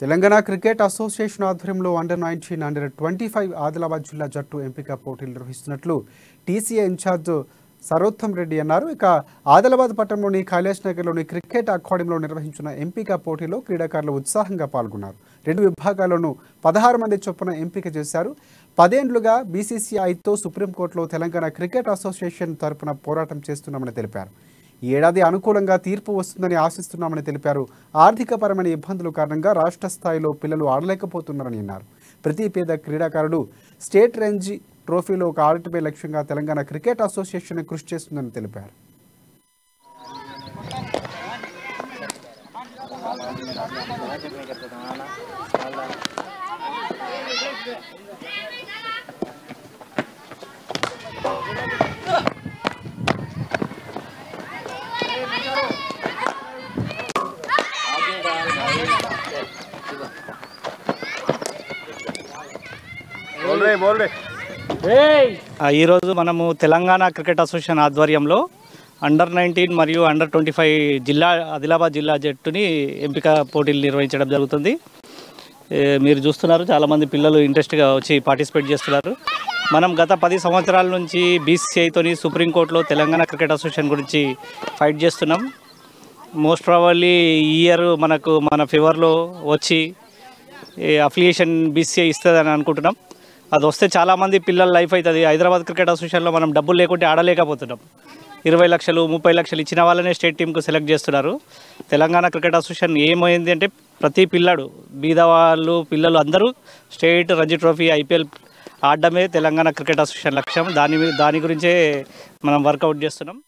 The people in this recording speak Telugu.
తెలంగాణ క్రికెట్ అసోసియేషన్ ఆధ్వర్యంలో under nineteen under twenty five Adilabad జిల్లా జట్టు ఎంపిక పోటీలు నిర్వహిస్తున్నట్లు టీసీఏ ఇన్ఛార్జ్ సరోత్తం రెడ్డి అన్నారు. ఇక ఆదిలాబాద్ పట్టణంలోని కైలాష్ నగర్లోని క్రికెట్ అకాడమీలో నిర్వహించిన ఎంపిక పోటీలో క్రీడాకారులు ఉత్సాహంగా పాల్గొన్నారు. రెండు విభాగాల్లోనూ పదహారు మంది చొప్పున ఎంపిక చేశారు. పదేండ్లుగా బీసీసీఐతో సుప్రీంకోర్టులో తెలంగాణ క్రికెట్ అసోసియేషన్ తరపున పోరాటం చేస్తున్నామని తెలిపారు. ఈ ఏడాది అనుకూలంగా తీర్పు వస్తుందని ఆశిస్తున్నామని తెలిపారు. ఆర్థికపరమైన ఇబ్బందుల కారణంగా రాష్ట్ర స్థాయిలో పిల్లలు ఆడలేకపోతున్నారని అన్నారు. ప్రతి పేద క్రీడాకారుడు స్టేట్ రేంజ్ ట్రోఫీలో ఒక ఆడటమే లక్ష్యంగా తెలంగాణ క్రికెట్ అసోసియేషన్ కృషి చేస్తుందని తెలిపారు. ఈరోజు మనము తెలంగాణ క్రికెట్ అసోసియేషన్ ఆధ్వర్యంలో అండర్ నైన్టీన్ మరియు అండర్ ట్వంటీ ఫైవ్ జిల్లా ఆదిలాబాద్ జిల్లా జట్టుని ఎంపిక పోటీలు నిర్వహించడం జరుగుతుంది. మీరు చూస్తున్నారు చాలామంది పిల్లలు ఇంట్రెస్ట్గా వచ్చి పార్టిసిపేట్ చేస్తున్నారు. మనం గత పది సంవత్సరాల నుంచి బీసీఐతోని సుప్రీంకోర్టులో తెలంగాణ క్రికెట్ అసోసియేషన్ గురించి ఫైట్ చేస్తున్నాం. మోస్ట్ ప్రాబబ్లీ ఈ ఇయర్ మనకు మన ఫేవర్లో వచ్చి అఫిలియేషన్ బీసీఐ ఇస్తుందని అనుకుంటున్నాం. అది వస్తే చాలామంది పిల్లల లైఫ్ అవుతుంది. హైదరాబాద్ క్రికెట్ అసోసియేషన్లో మనం డబ్బులు లేకుంటే ఆడలేకపోతున్నాం. ఇరవై లక్షలు ముప్పై లక్షలు ఇచ్చిన వాళ్ళనే స్టేట్ టీంకు సెలెక్ట్ చేస్తున్నారు. తెలంగాణ క్రికెట్ అసోసియేషన్ ఏమైంది అంటే ప్రతి పిల్లాడు బీదవాళ్ళు పిల్లలు అందరూ స్టేట్ రంజీ ట్రోఫీ ఐపీఎల్ ఆడడమే తెలంగాణ క్రికెట్ అసోసియేషన్ లక్ష్యం. దాని దాని గురించే మనం వర్కౌట్ చేస్తున్నాం.